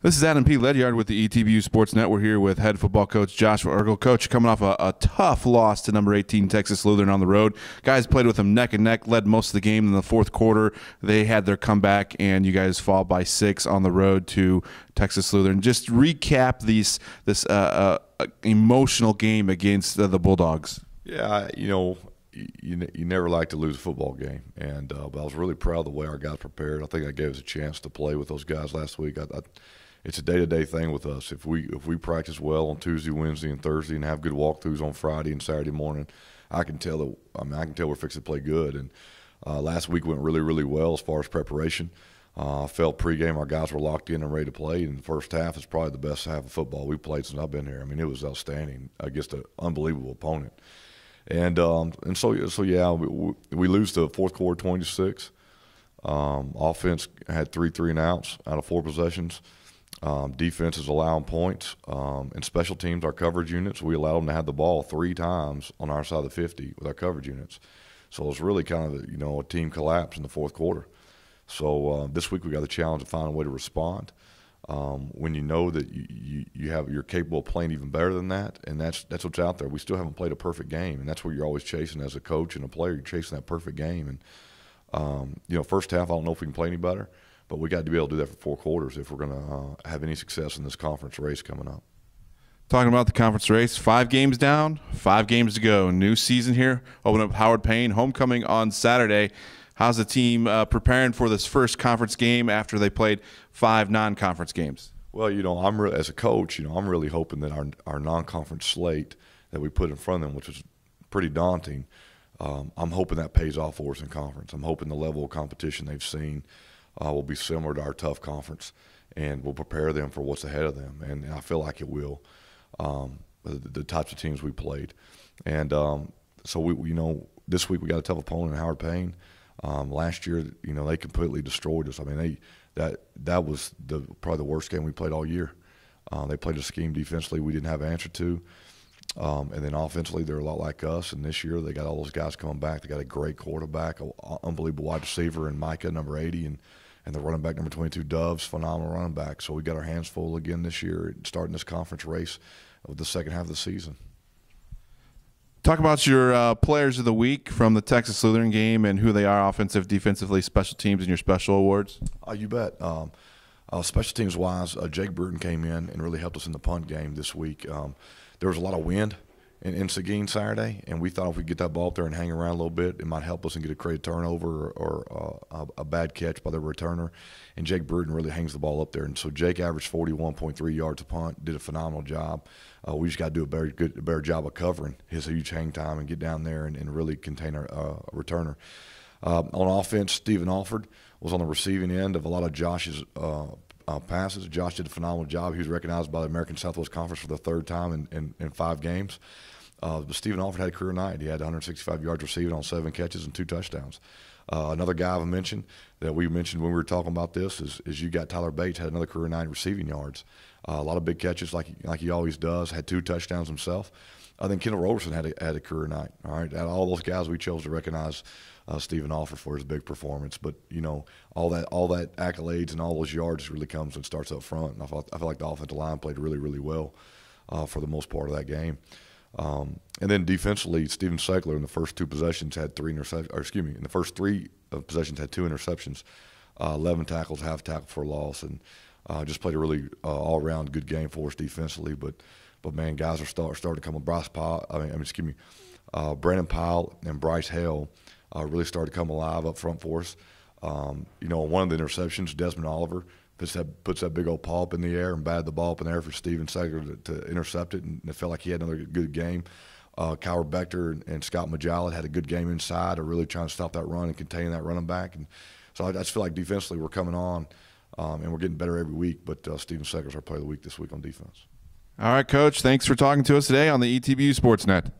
This is Adam P. Ledyard with the ETBU Sports Network here with head football coach Joshua Eargle. Coach, coming off a, a, tough loss to number 18 Texas Lutheran on the road. Guys played with them neck and neck, led most of the game in the fourth quarter. They had their comeback, and you guys fall by six on the road to Texas Lutheran. Just recap these this uh, uh, emotional game against uh, the Bulldogs. Yeah, you know, you, you never like to lose a football game, and uh, but I was really proud of the way our guys prepared. I think I gave us a chance to play with those guys last week. I, I, it's a day to day thing with us. If we if we practice well on Tuesday, Wednesday, and Thursday, and have good walkthroughs on Friday and Saturday morning, I can tell that I mean I can tell we're fixing to play good. And uh, last week went really really well as far as preparation. Uh, I felt pregame our guys were locked in and ready to play. And the first half is probably the best half of football we played since I've been here. I mean, it was outstanding against an unbelievable opponent. And um, and so so yeah, we, we lose the fourth quarter twenty six. Um, offense had three three and outs out of four possessions. Um, defense is allowing points, um, and special teams, our coverage units, we allowed them to have the ball three times on our side of the 50 with our coverage units. So it was really kind of, you know, a team collapse in the fourth quarter. So uh, this week we got the challenge to find a way to respond. Um, when you know that you, you, you, have you're capable of playing even better than that, and that's that's what's out there. We still haven't played a perfect game, and that's what you're always chasing as a coach and a player. You're chasing that perfect game, and um, you know, first half I don't know if we can play any better. But we got to be able to do that for four quarters if we're going to uh, have any success in this conference race coming up. Talking about the conference race, five games down, five games to go. New season here. Open up Howard Payne, homecoming on Saturday. How's the team uh, preparing for this first conference game after they played five non-conference games? Well, you know, I'm re- as a coach, you know, I'm really hoping that our our non-conference slate that we put in front of them, which was pretty daunting, um, I'm hoping that pays off for us in conference. I'm hoping the level of competition they've seen uh, will be similar to our tough conference, and will prepare them for what's ahead of them. And, I feel like it will. Um, the, the, types of teams we played, and um, so we, you know, this week we got a tough opponent in Howard Payne. Um, last year, you know, they completely destroyed us. I mean, they that that was the probably the worst game we played all year. Uh, they played a scheme defensively we didn't have an answer to. Um, and then offensively, they're a lot like us. And this year, they got all those guys coming back. They got a great quarterback, an unbelievable wide receiver, and Micah, number 80, and and the running back number 22, Doves, phenomenal running back. So we got our hands full again this year, starting this conference race with the second half of the season. Talk about your uh, players of the week from the Texas Lutheran game and who they are offensive, defensively, special teams, and your special awards. Uh, you bet. Um, uh, special teams wise, uh, Jake Bruton came in and really helped us in the punt game this week. Um, there was a lot of wind in, in Seguin Saturday, and we thought if we get that ball up there and hang around a little bit, it might help us and get a creative turnover or, or uh, a, a, bad catch by the returner. And Jake Bruton really hangs the ball up there, and so Jake averaged 41.3 yards a punt, did a phenomenal job. Uh, we just got to do a better, good, better job of covering his huge hang time and get down there and, and really contain our uh, returner. Uh, on offense, Stephen Alford was on the receiving end of a lot of Josh's uh, passes. Josh did a phenomenal job. He was recognized by the American Southwest Conference for the third time in, in, in five games. Uh, but Stephen Alford had a career night. He had 165 yards receiving on seven catches and two touchdowns. Uh, another guy I've mentioned that we mentioned when we were talking about this is, is you got Tyler Bates had another career night receiving yards. Uh, a lot of big catches like like he always does. Had two touchdowns himself. I think Kendall Roberson had a, had a career night. All right, out all those guys, we chose to recognize uh, Stephen Alford for his big performance. But you know, all that all that accolades and all those yards really comes and starts up front. And I felt I feel like the offensive line played really really well uh, for the most part of that game. Um, and then defensively, Steven Seckler in the first two possessions had three interceptions. Or excuse me, in the first three possessions had two interceptions, uh, 11 tackles, half tackle for loss, and uh, just played a really uh, all-around good game for us defensively. But but man, guys are start starting to come. Bryce Powell, I mean, excuse me, uh, Brandon Powell and Bryce Hale uh, really started to come alive up front for us. Um, you know, one of the interceptions, Desmond Oliver puts that puts that big old paw up in the air and batted the ball up in the air for Steven Segler to, to intercept it, and it felt like he had another good game. Uh, Kyle Bechter and, and Scott Majalid had a good game inside, are really trying to stop that run and contain that running back. And so I, I just feel like defensively we're coming on, um, and we're getting better every week. But uh, Steven Segler's our player of the week this week on defense. All right, Coach. Thanks for talking to us today on the ETBU Sportsnet.